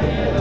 Yeah.